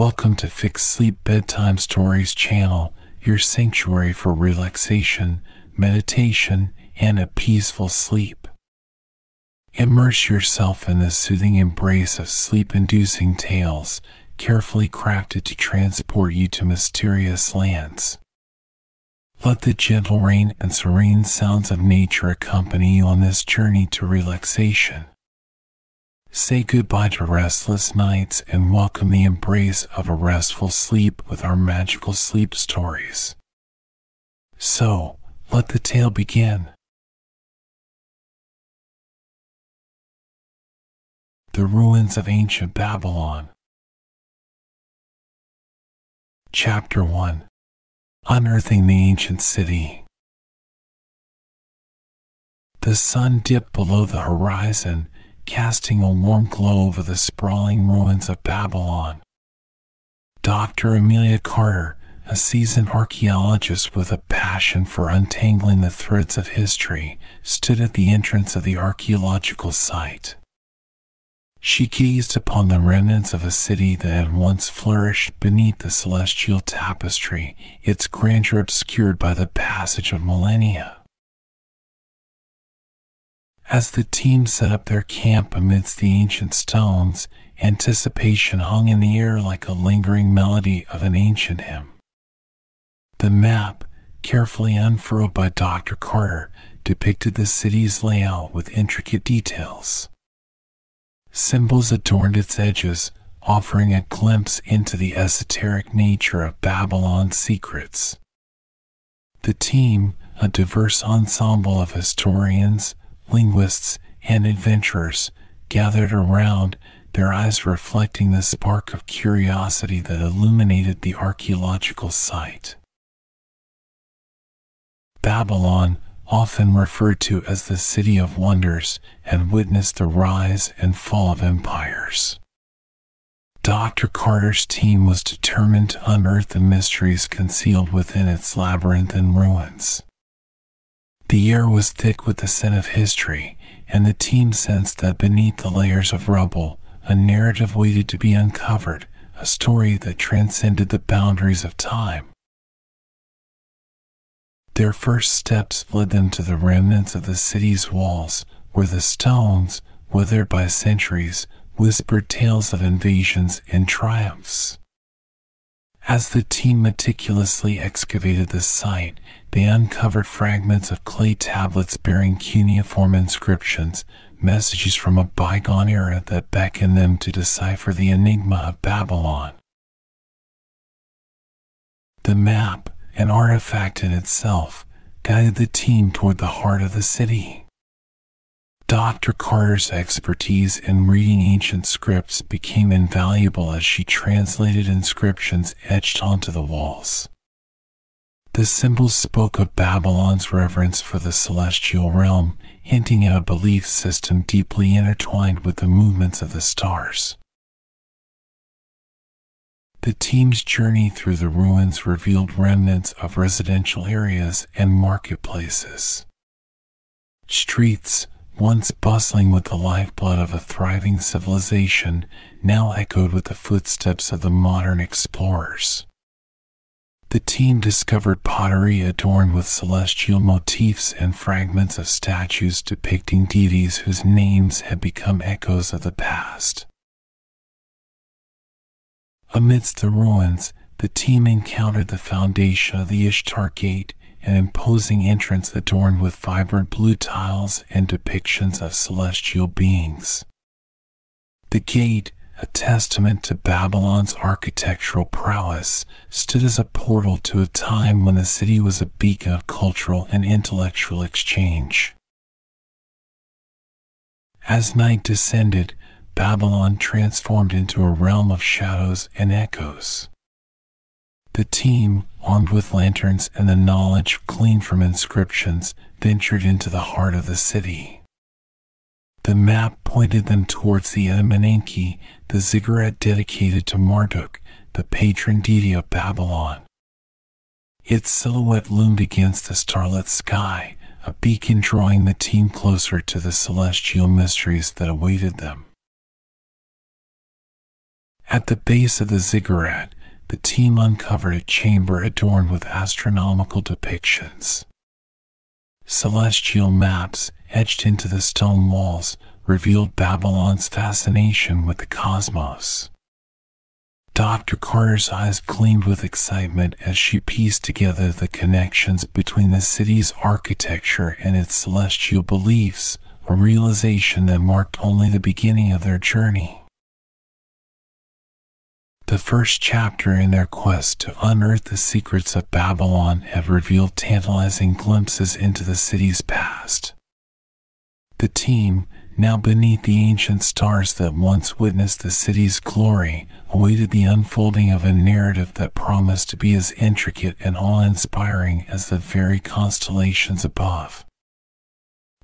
Welcome to Fix Sleep Bedtime Stories channel, your sanctuary for relaxation, meditation, and a peaceful sleep. Immerse yourself in the soothing embrace of sleep inducing tales, carefully crafted to transport you to mysterious lands. Let the gentle rain and serene sounds of nature accompany you on this journey to relaxation. Say goodbye to restless nights and welcome the embrace of a restful sleep with our magical sleep stories. So, let the tale begin. The Ruins of Ancient Babylon. Chapter 1 Unearthing the Ancient City. The sun dipped below the horizon, casting a warm glow over the sprawling ruins of Babylon. Dr. Amelia Carter, a seasoned archaeologist with a passion for untangling the threads of history, stood at the entrance of the archaeological site. She gazed upon the remnants of a city that had once flourished beneath the celestial tapestry, its grandeur obscured by the passage of millennia. As the team set up their camp amidst the ancient stones, anticipation hung in the air like a lingering melody of an ancient hymn. The map, carefully unfurled by Dr. Carter, depicted the city's layout with intricate details. Symbols adorned its edges, offering a glimpse into the esoteric nature of Babylon's secrets. The team, a diverse ensemble of historians, linguists, and adventurers, gathered around, their eyes reflecting the spark of curiosity that illuminated the archaeological site. Babylon, often referred to as the City of Wonders, and witnessed the rise and fall of empires. Dr. Carter's team was determined to unearth the mysteries concealed within its labyrinth and ruins. The air was thick with the scent of history, and the team sensed that beneath the layers of rubble, a narrative waited to be uncovered, a story that transcended the boundaries of time. Their first steps led them to the remnants of the city's walls, where the stones, withered by centuries, whispered tales of invasions and triumphs. As the team meticulously excavated the site, they uncovered fragments of clay tablets bearing cuneiform inscriptions, messages from a bygone era that beckoned them to decipher the enigma of Babylon. The map, an artifact in itself, guided the team toward the heart of the city. Dr. Carter's expertise in reading ancient scripts became invaluable as she translated inscriptions etched onto the walls. The symbols spoke of Babylon's reverence for the celestial realm, hinting at a belief system deeply intertwined with the movements of the stars. The team's journey through the ruins revealed remnants of residential areas and marketplaces. Streets, once bustling with the lifeblood of a thriving civilization, now echoed with the footsteps of the modern explorers. The team discovered pottery adorned with celestial motifs and fragments of statues depicting deities whose names had become echoes of the past. Amidst the ruins, the team encountered the foundation of the Ishtar Gate, an imposing entrance adorned with vibrant blue tiles and depictions of celestial beings. The gate, a testament to Babylon's architectural prowess, stood as a portal to a time when the city was a beacon of cultural and intellectual exchange. As night descended, Babylon transformed into a realm of shadows and echoes. The team, armed with lanterns and the knowledge gleaned from inscriptions, ventured into the heart of the city. The map pointed them towards the Etemenanki, the ziggurat dedicated to Marduk, the patron deity of Babylon. Its silhouette loomed against the starlit sky, a beacon drawing the team closer to the celestial mysteries that awaited them. At the base of the ziggurat, the team uncovered a chamber adorned with astronomical depictions. Celestial maps, etched into the stone walls, revealed Babylon's fascination with the cosmos. Dr. Carter's eyes gleamed with excitement as she pieced together the connections between the city's architecture and its celestial beliefs, a realization that marked only the beginning of their journey. The first chapter in their quest to unearth the secrets of Babylon have revealed tantalizing glimpses into the city's past. The team, now beneath the ancient stars that once witnessed the city's glory, awaited the unfolding of a narrative that promised to be as intricate and awe inspiring as the very constellations above.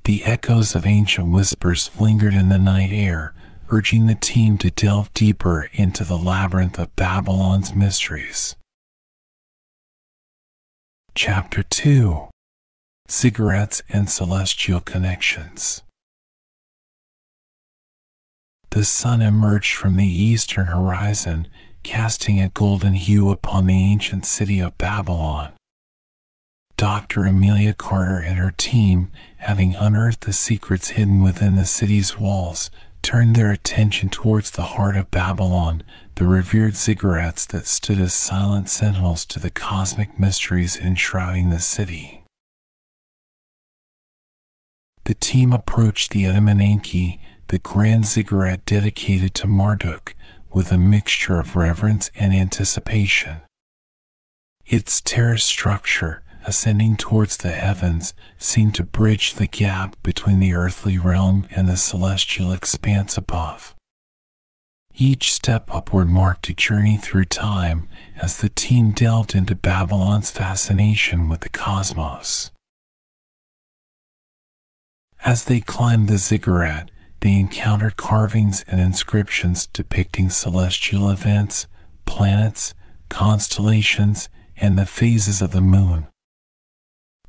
The echoes of ancient whispers lingered in the night air, urging the team to delve deeper into the labyrinth of Babylon's mysteries. Chapter 2 Ziggurats and Celestial Connections The sun emerged from the eastern horizon, casting a golden hue upon the ancient city of Babylon. Dr. Amelia Carter and her team, having unearthed the secrets hidden within the city's walls, turned their attention towards the heart of Babylon, the revered ziggurats that stood as silent sentinels to the cosmic mysteries enshrouding the city. The team approached the Etemenanki, the grand ziggurat dedicated to Marduk, with a mixture of reverence and anticipation. Its terraced structure, ascending towards the heavens, seemed to bridge the gap between the earthly realm and the celestial expanse above. Each step upward marked a journey through time as the team delved into Babylon's fascination with the cosmos. As they climbed the ziggurat, they encountered carvings and inscriptions depicting celestial events, planets, constellations, and the phases of the moon.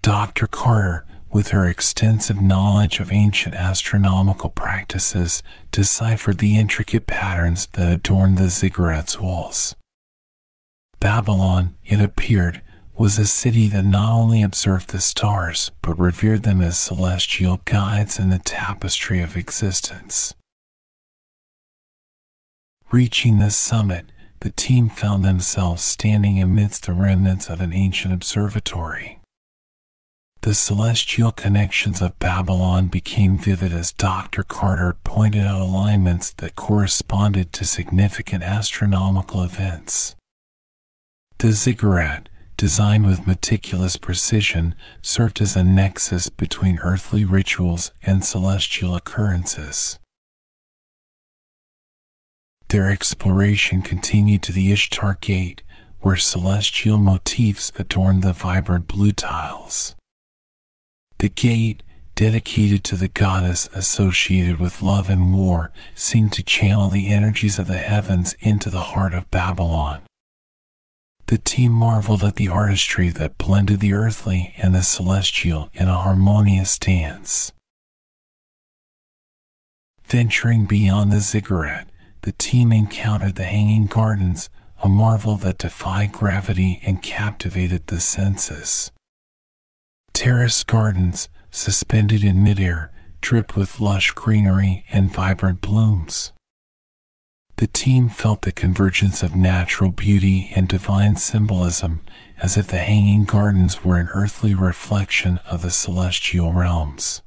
Dr. Carter, with her extensive knowledge of ancient astronomical practices, deciphered the intricate patterns that adorned the ziggurat's walls. Babylon, it appeared, was a city that not only observed the stars, but revered them as celestial guides in the tapestry of existence. Reaching the summit, the team found themselves standing amidst the remnants of an ancient observatory. The celestial connections of Babylon became vivid as Dr. Carter pointed out alignments that corresponded to significant astronomical events. The ziggurat, designed with meticulous precision, served as a nexus between earthly rituals and celestial occurrences. Their exploration continued to the Ishtar Gate, where celestial motifs adorned the vibrant blue tiles. The gate, dedicated to the goddess associated with love and war, seemed to channel the energies of the heavens into the heart of Babylon. The team marveled at the artistry that blended the earthly and the celestial in a harmonious dance. Venturing beyond the ziggurat, the team encountered the Hanging Gardens, a marvel that defied gravity and captivated the senses. Terrace gardens, suspended in midair, dripped with lush greenery and vibrant blooms. The team felt the convergence of natural beauty and divine symbolism, as if the hanging gardens were an earthly reflection of the celestial realms.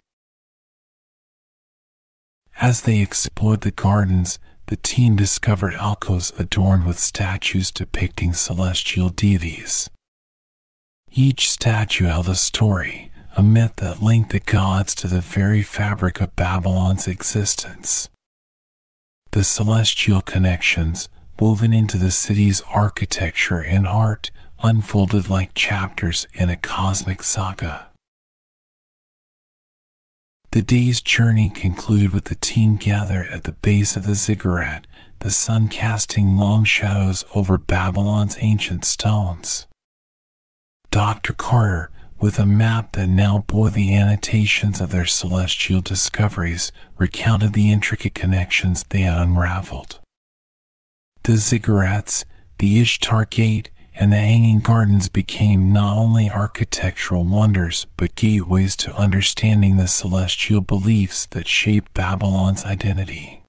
As they explored the gardens, the team discovered alcoves adorned with statues depicting celestial deities. Each statue held a story, a myth that linked the gods to the very fabric of Babylon's existence. The celestial connections, woven into the city's architecture and art, unfolded like chapters in a cosmic saga. The day's journey concluded with the team gathered at the base of the ziggurat, the sun casting long shadows over Babylon's ancient stones. Dr. Carter, with a map that now bore the annotations of their celestial discoveries, recounted the intricate connections they had unraveled. The ziggurats, the Ishtar Gate, and the Hanging Gardens became not only architectural wonders but gateways to understanding the celestial beliefs that shaped Babylon's identity.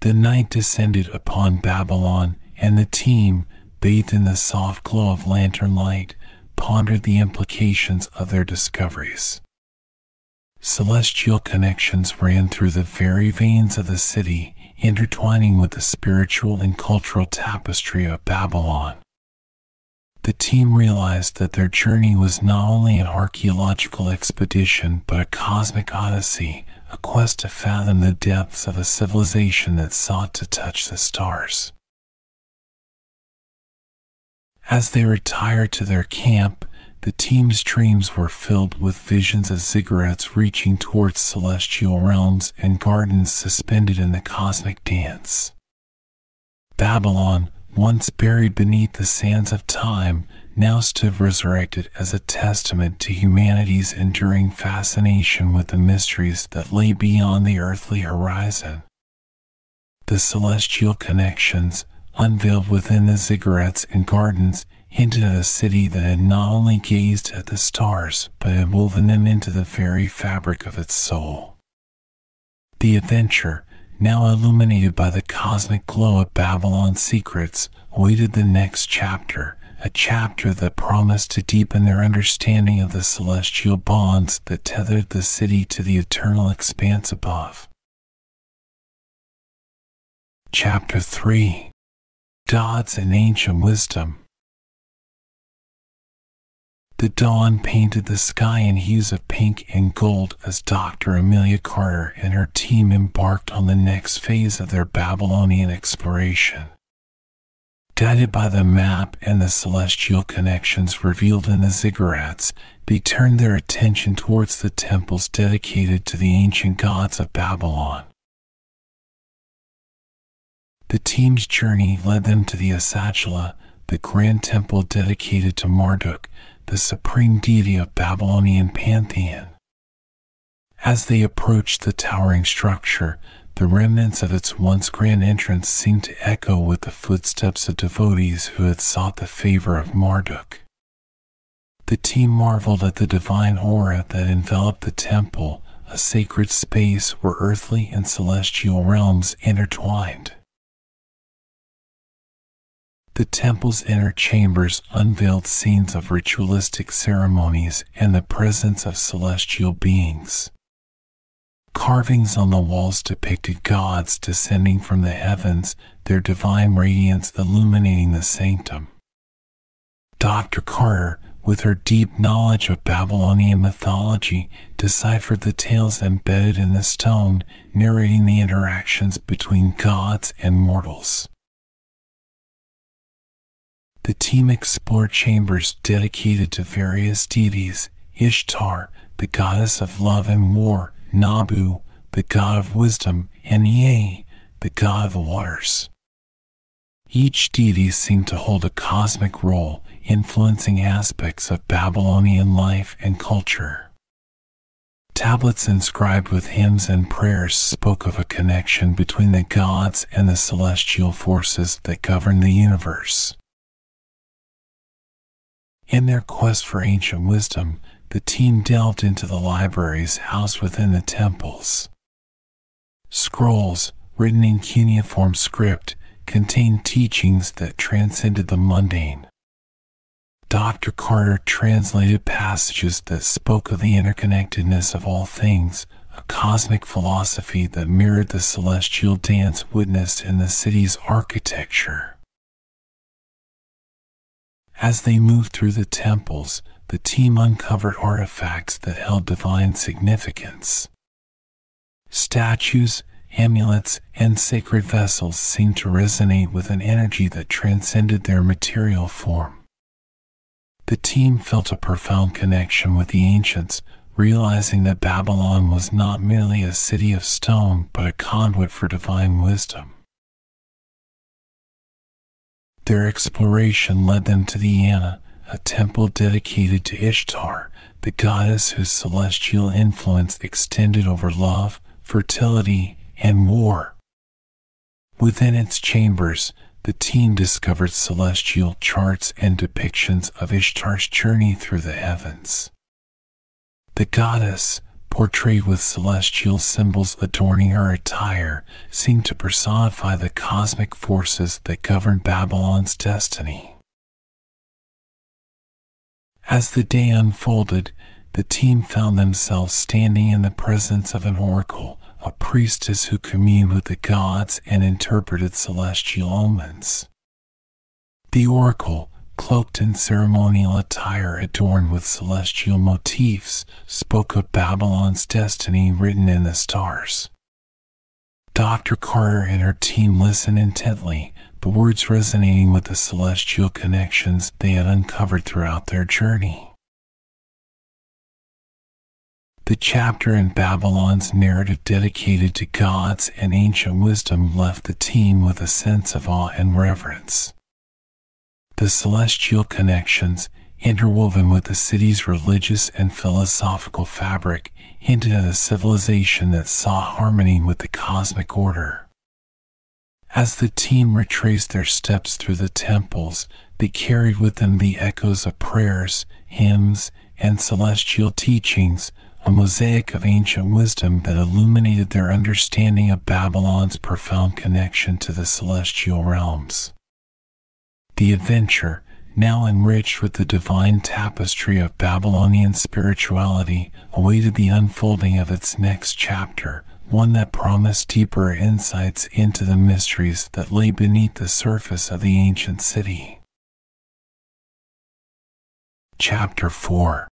The night descended upon Babylon, and the team, bathed in the soft glow of lantern light, pondered the implications of their discoveries. Celestial connections ran through the very veins of the city, intertwining with the spiritual and cultural tapestry of Babylon. The team realized that their journey was not only an archaeological expedition but a cosmic odyssey, a quest to fathom the depths of a civilization that sought to touch the stars. As they retired to their camp, the team's dreams were filled with visions of ziggurats reaching towards celestial realms and gardens suspended in the cosmic dance. Babylon, once buried beneath the sands of time, now stood resurrected as a testament to humanity's enduring fascination with the mysteries that lay beyond the earthly horizon. The celestial connections, unveiled within the ziggurats and gardens, hinted at a city that had not only gazed at the stars, but had woven them into the very fabric of its soul. The adventure, now illuminated by the cosmic glow of Babylon's secrets, awaited the next chapter, a chapter that promised to deepen their understanding of the celestial bonds that tethered the city to the eternal expanse above. Chapter 3 Gods and Ancient Wisdom The dawn painted the sky in hues of pink and gold as Dr. Amelia Carter and her team embarked on the next phase of their Babylonian exploration. Guided by the map and the celestial connections revealed in the ziggurats, they turned their attention towards the temples dedicated to the ancient gods of Babylon. The team's journey led them to the Esagila, the grand temple dedicated to Marduk, the supreme deity of Babylonian pantheon. As they approached the towering structure, the remnants of its once grand entrance seemed to echo with the footsteps of devotees who had sought the favor of Marduk. The team marveled at the divine aura that enveloped the temple, a sacred space where earthly and celestial realms intertwined. The temple's inner chambers unveiled scenes of ritualistic ceremonies and the presence of celestial beings. Carvings on the walls depicted gods descending from the heavens, their divine radiance illuminating the sanctum. Dr. Carter, with her deep knowledge of Babylonian mythology, deciphered the tales embedded in the stone, narrating the interactions between gods and mortals. The team explored chambers dedicated to various deities Ishtar, the goddess of love and war, Nabu, the god of wisdom, and Ea, the god of the waters. Each deity seemed to hold a cosmic role, influencing aspects of Babylonian life and culture. Tablets inscribed with hymns and prayers spoke of a connection between the gods and the celestial forces that govern the universe. In their quest for ancient wisdom, the team delved into the libraries housed within the temples. Scrolls, written in cuneiform script, contained teachings that transcended the mundane. Dr. Carter translated passages that spoke of the interconnectedness of all things, a cosmic philosophy that mirrored the celestial dance witnessed in the city's architecture. As they moved through the temples, the team uncovered artifacts that held divine significance. Statues, amulets, and sacred vessels seemed to resonate with an energy that transcended their material form. The team felt a profound connection with the ancients, realizing that Babylon was not merely a city of stone but a conduit for divine wisdom. Their exploration led them to the Eanna, a temple dedicated to Ishtar, the goddess whose celestial influence extended over love, fertility, and war. Within its chambers, the team discovered celestial charts and depictions of Ishtar's journey through the heavens. The goddess, portrayed with celestial symbols adorning her attire, seemed to personify the cosmic forces that govern Babylon's destiny. As the day unfolded, the team found themselves standing in the presence of an oracle, a priestess who communed with the gods and interpreted celestial omens. The oracle, cloaked in ceremonial attire adorned with celestial motifs, spoke of Babylon's destiny written in the stars. Dr. Carter and her team listened intently, the words resonating with the celestial connections they had uncovered throughout their journey. The chapter in Babylon's narrative dedicated to gods and ancient wisdom left the team with a sense of awe and reverence. The celestial connections, interwoven with the city's religious and philosophical fabric, hinted at a civilization that saw harmony with the cosmic order. As the team retraced their steps through the temples, they carried with them the echoes of prayers, hymns, and celestial teachings, a mosaic of ancient wisdom that illuminated their understanding of Babylon's profound connection to the celestial realms. The adventure, now enriched with the divine tapestry of Babylonian spirituality, awaited the unfolding of its next chapter, one that promised deeper insights into the mysteries that lay beneath the surface of the ancient city. Chapter 4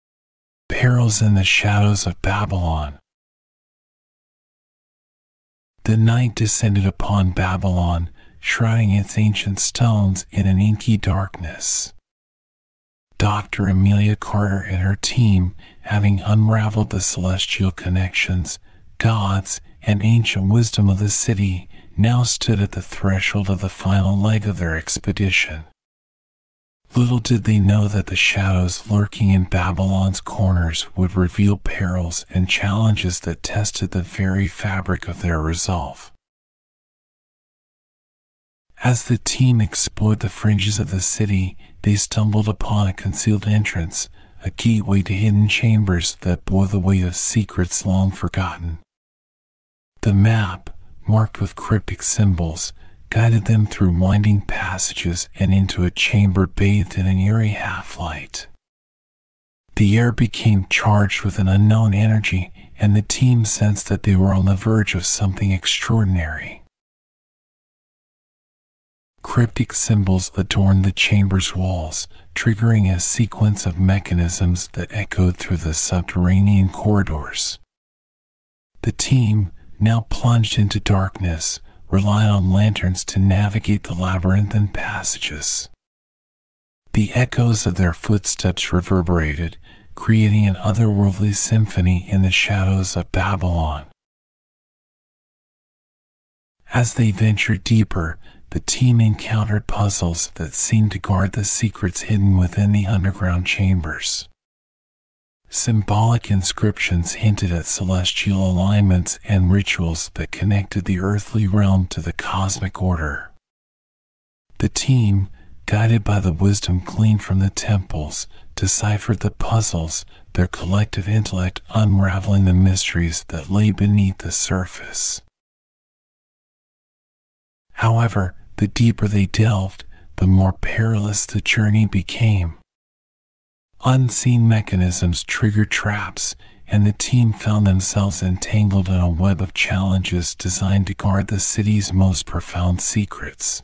Perils in the Shadows of Babylon The night descended upon Babylon, shrouding its ancient stones in an inky darkness. Dr. Amelia Carter and her team, having unraveled the celestial connections, gods, and ancient wisdom of the city, now stood at the threshold of the final leg of their expedition. Little did they know that the shadows lurking in Babylon's corners would reveal perils and challenges that tested the very fabric of their resolve. As the team explored the fringes of the city, they stumbled upon a concealed entrance, a gateway to hidden chambers that bore the weight of secrets long forgotten. The map, marked with cryptic symbols, guided them through winding passages and into a chamber bathed in an eerie half light. The air became charged with an unknown energy, and the team sensed that they were on the verge of something extraordinary. Cryptic symbols adorned the chamber's walls, triggering a sequence of mechanisms that echoed through the subterranean corridors. The team, now plunged into darkness, relied on lanterns to navigate the labyrinthine passages. The echoes of their footsteps reverberated, creating an otherworldly symphony in the shadows of Babylon. As they ventured deeper, the team encountered puzzles that seemed to guard the secrets hidden within the underground chambers. Symbolic inscriptions hinted at celestial alignments and rituals that connected the earthly realm to the cosmic order. The team, guided by the wisdom gleaned from the temples, deciphered the puzzles, their collective intellect unraveling the mysteries that lay beneath the surface. However, the deeper they delved, the more perilous the journey became. Unseen mechanisms triggered traps, and the team found themselves entangled in a web of challenges designed to guard the city's most profound secrets.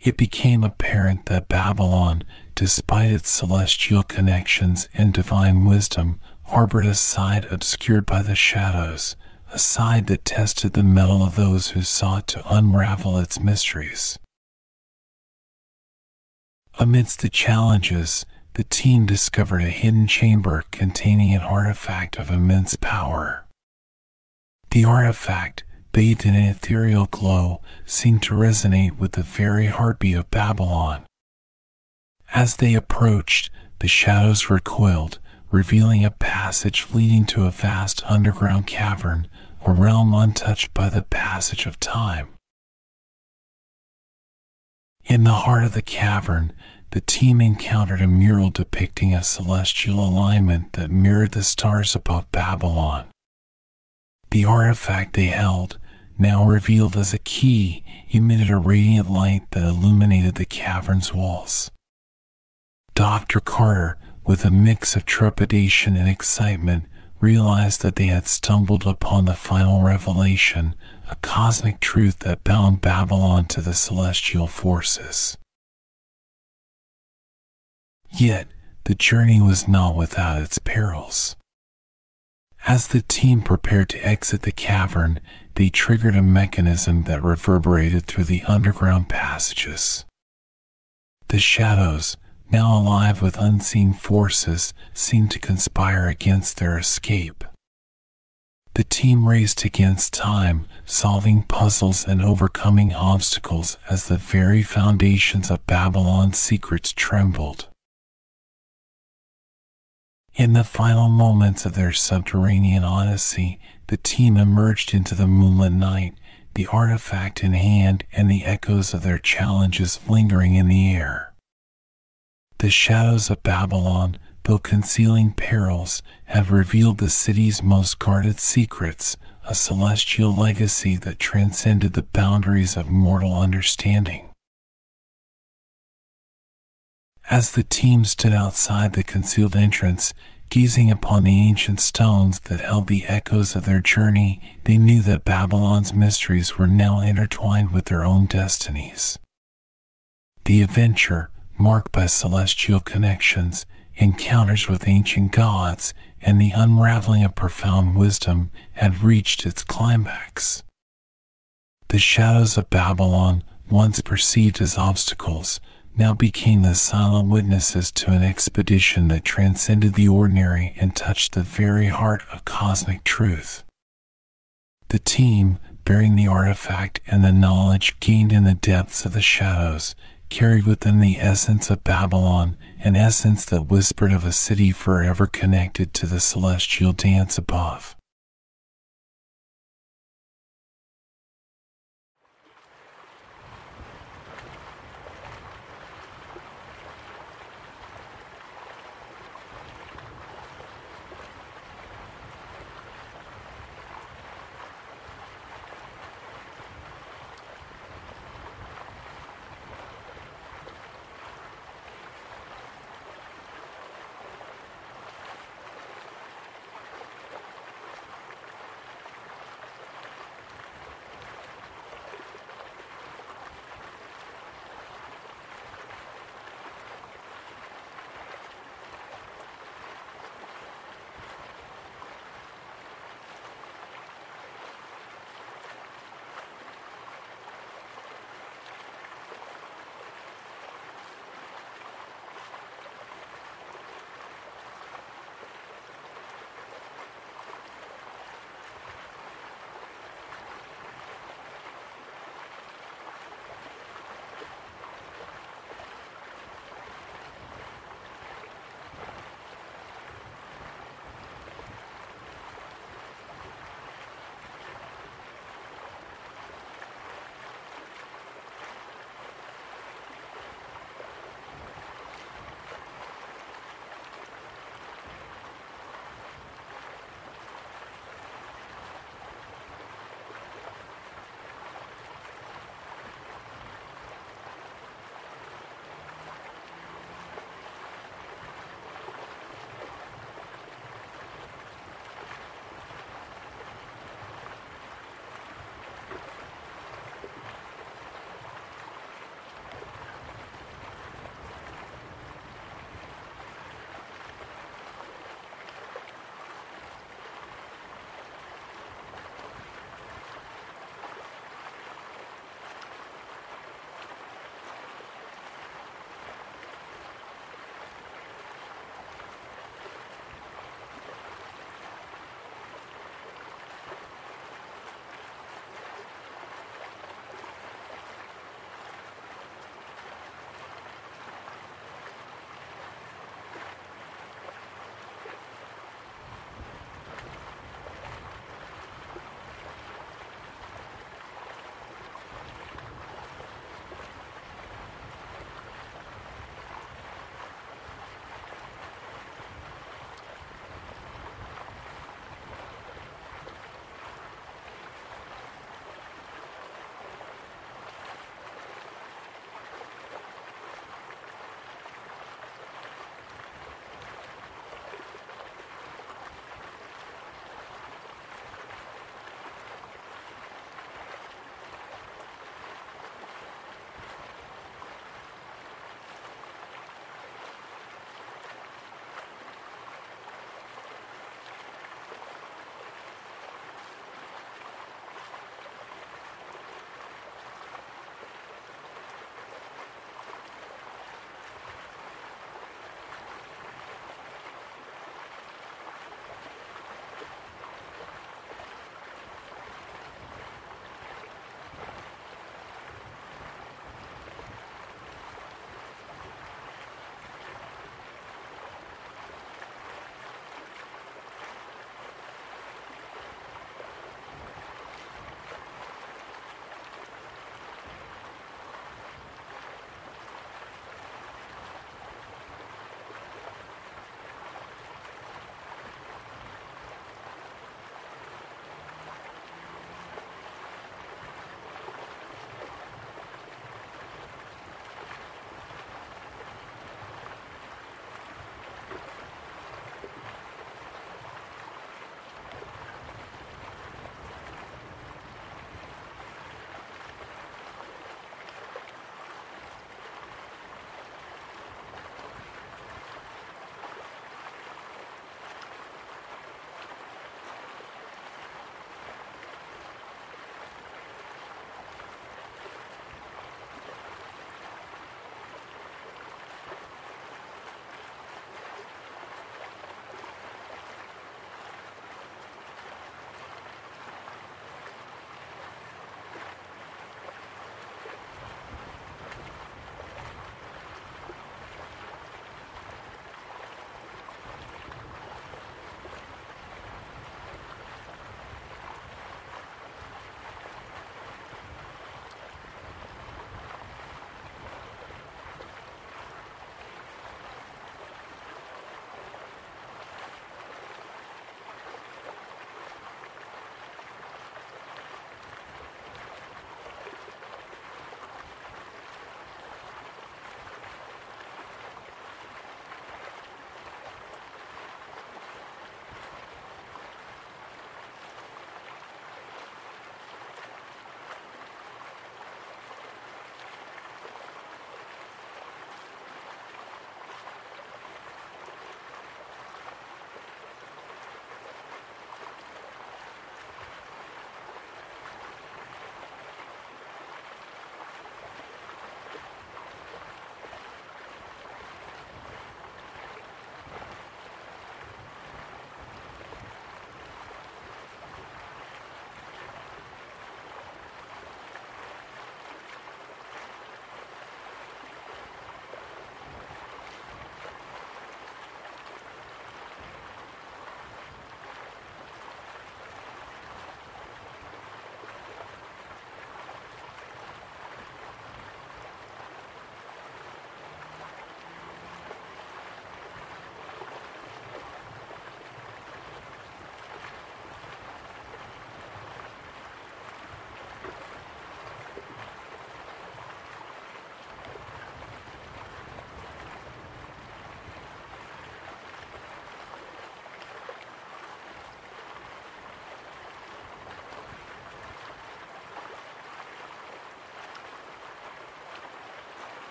It became apparent that Babylon, despite its celestial connections and divine wisdom, harbored a side obscured by the shadows, a side that tested the mettle of those who sought to unravel its mysteries. Amidst the challenges, the team discovered a hidden chamber containing an artifact of immense power. The artifact, bathed in an ethereal glow, seemed to resonate with the very heartbeat of Babylon. As they approached, the shadows recoiled, revealing a passage leading to a vast underground cavern a realm untouched by the passage of time. In the heart of the cavern, the team encountered a mural depicting a celestial alignment that mirrored the stars above Babylon. The artifact they held, now revealed as a key, emitted a radiant light that illuminated the cavern's walls. Dr. Carter, with a mix of trepidation and excitement, realized that they had stumbled upon the final revelation, a cosmic truth that bound Babylon to the celestial forces. Yet, the journey was not without its perils. As the team prepared to exit the cavern, they triggered a mechanism that reverberated through the underground passages. The shadows, now alive with unseen forces, seemed to conspire against their escape. The team raced against time, solving puzzles and overcoming obstacles as the very foundations of Babylon's secrets trembled. In the final moments of their subterranean odyssey, the team emerged into the moonlit night, the artifact in hand and the echoes of their challenges lingering in the air. The shadows of Babylon, though concealing perils, have revealed the city's most guarded secrets, a celestial legacy that transcended the boundaries of mortal understanding. As the team stood outside the concealed entrance, gazing upon the ancient stones that held the echoes of their journey, they knew that Babylon's mysteries were now intertwined with their own destinies. The adventure, marked by celestial connections, encounters with ancient gods, and the unraveling of profound wisdom, had reached its climax. The shadows of Babylon, once perceived as obstacles, now became the silent witnesses to an expedition that transcended the ordinary and touched the very heart of cosmic truth. The team, bearing the artifact and the knowledge gained in the depths of the shadows, carried within the essence of Babylon, an essence that whispered of a city forever connected to the celestial dance above.